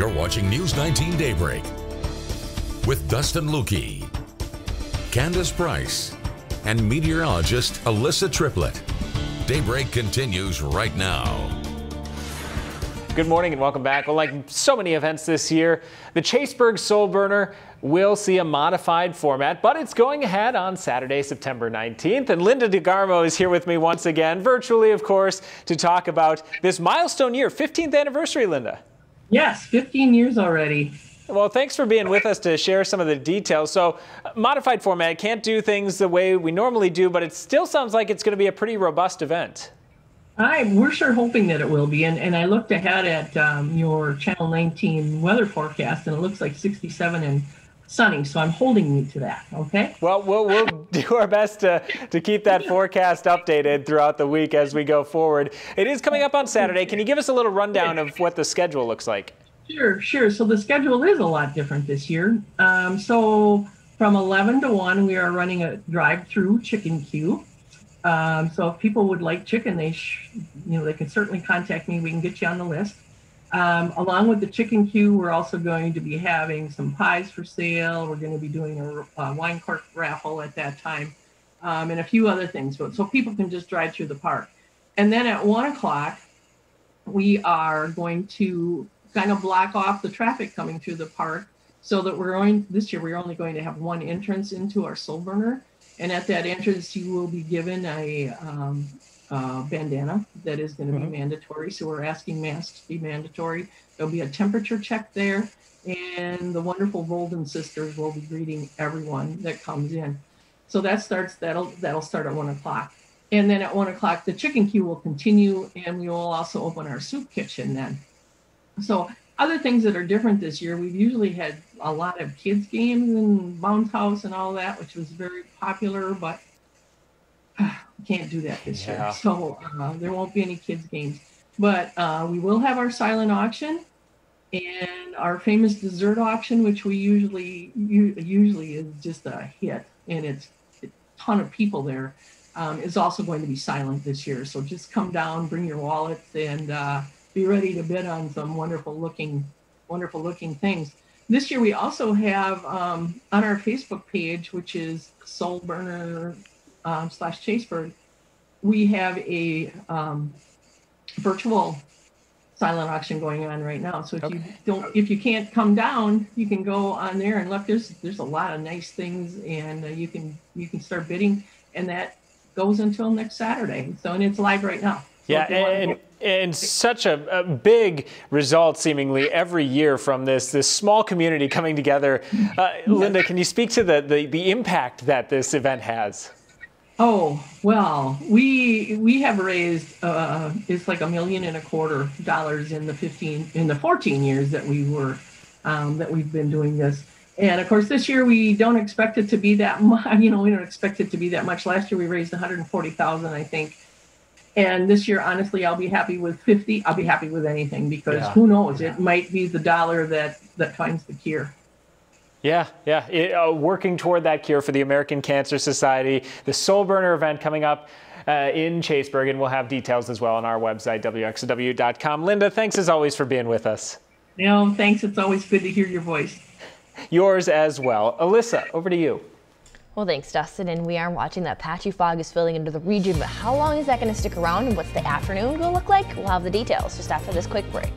You're watching News 19 Daybreak with Dustin Lukey, Candace Price, and meteorologist Alyssa Triplett. Daybreak continues right now. Good morning and welcome back. Well, like so many events this year, the Chaseburg Sole Burner will see a modified format, but it's going ahead on Saturday, September 19th. And Linda DeGarmo is here with me once again, virtually, of course, to talk about this milestone year, 15th anniversary, Linda. Yes, 15 years already. Well, thanks for being with us to share some of the details. So, modified format can't do things the way we normally do, but it still sounds like it's going to be a pretty robust event. I we're sure hoping that it will be, and and I looked ahead at um, your Channel 19 weather forecast, and it looks like 67 and sunny. So I'm holding you to that. Okay. Well, we'll we'll do our best to to keep that forecast updated throughout the week as we go forward. It is coming up on Saturday. Can you give us a little rundown of what the schedule looks like? Sure, sure. So the schedule is a lot different this year. Um, so from 11 to 1, we are running a drive-through chicken queue. Um, so if people would like chicken, they sh- you know they can certainly contact me. We can get you on the list. Um, along with the chicken queue, we're also going to be having some pies for sale. We're going to be doing a, a wine cork raffle at that time, um, and a few other things. So, so people can just drive through the park. And then at one o'clock, we are going to kind of block off the traffic coming through the park so that we're going this year we're only going to have one entrance into our sole burner and at that entrance, you will be given a um, uh, bandana that is going to mm-hmm. be mandatory. So we're asking masks to be mandatory. There'll be a temperature check there, and the wonderful Golden Sisters will be greeting everyone that comes in. So that starts that'll that'll start at one o'clock, and then at one o'clock the chicken queue will continue, and we will also open our soup kitchen then. So other things that are different this year, we've usually had a lot of kids games and bounce house and all that, which was very popular, but can't do that this yeah. year. So uh, there won't be any kids games. But uh, we will have our silent auction and our famous dessert auction, which we usually usually is just a hit, and it's a ton of people there. Um, is also going to be silent this year. So just come down, bring your wallets, and uh, be ready to bid on some wonderful looking, wonderful looking things. This year we also have um, on our Facebook page, which is Sole Burner um, slash Chaseburg, we have a um, virtual silent auction going on right now. So if okay. you don't, if you can't come down, you can go on there and look. There's there's a lot of nice things, and uh, you can you can start bidding, and that goes until next Saturday. So and it's live right now. So yeah, and, and such a, a, big result seemingly every year from this this small community coming together. Uh, Linda, can you speak to the, the, the impact that this event has? Oh well, we we have raised uh, it's like a million and a quarter dollars in the fifteen in the fourteen years that we were um, that we've been doing this. And of course, this year we don't expect it to be that much. You know, we don't expect it to be that much. Last year we raised one hundred forty thousand, I think and this year, honestly, I'll be happy with 50. I'll be happy with anything because yeah. who knows? It might be the dollar that, that finds the cure. Yeah, yeah. It, uh, working toward that cure for the American Cancer Society, the Sole Burner event coming up uh, in Chaseburg, and we'll have details as well on our website, wxow.com. Linda, thanks as always for being with us. No, thanks. It's always good to hear your voice. Yours as well. Alyssa, over to you. Well, thanks, Dustin. And we are watching that patchy fog is filling into the region, but how long is that going to stick around and what's the afternoon going to look like? We'll have the details just after this quick break.